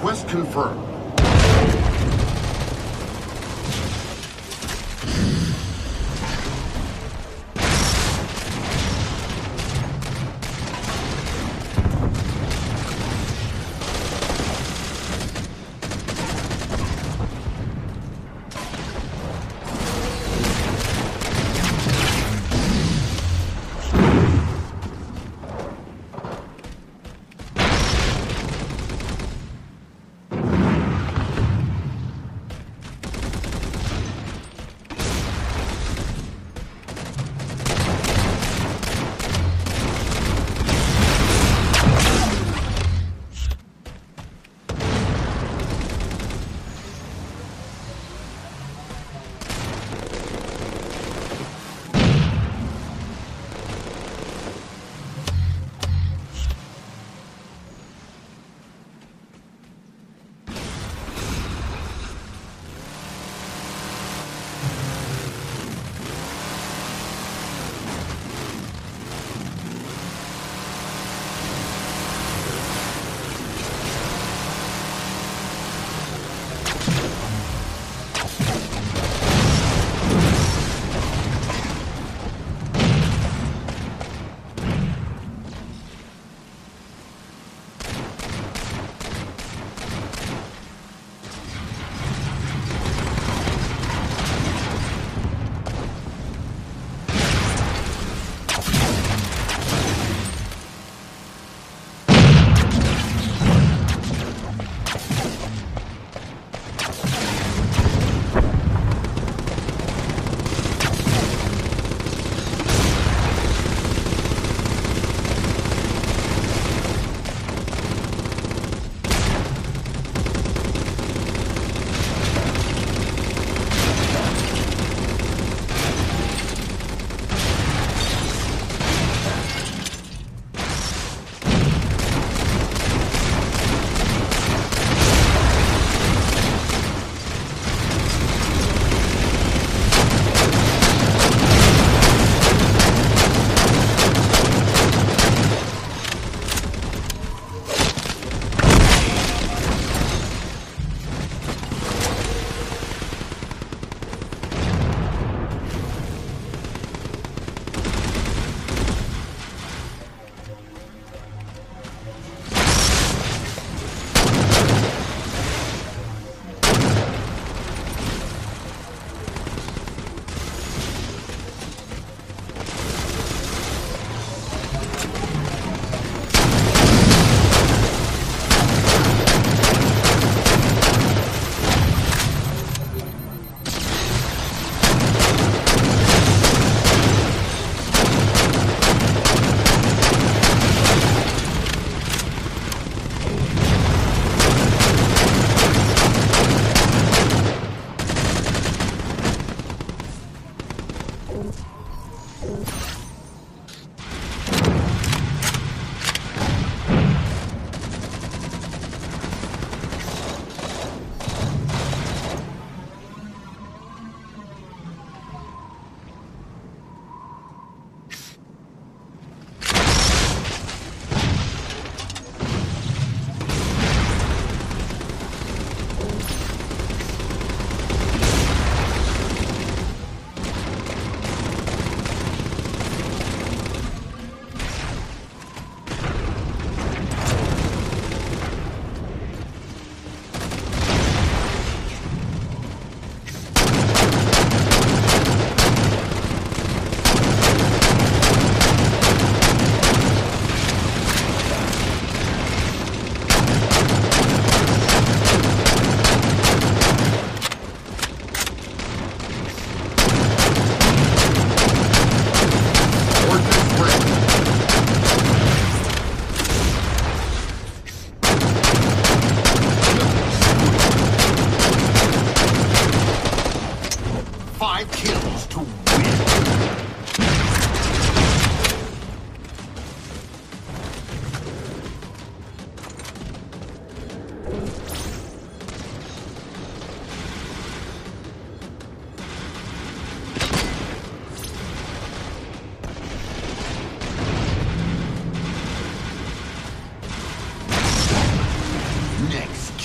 Request confirmed.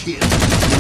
kill.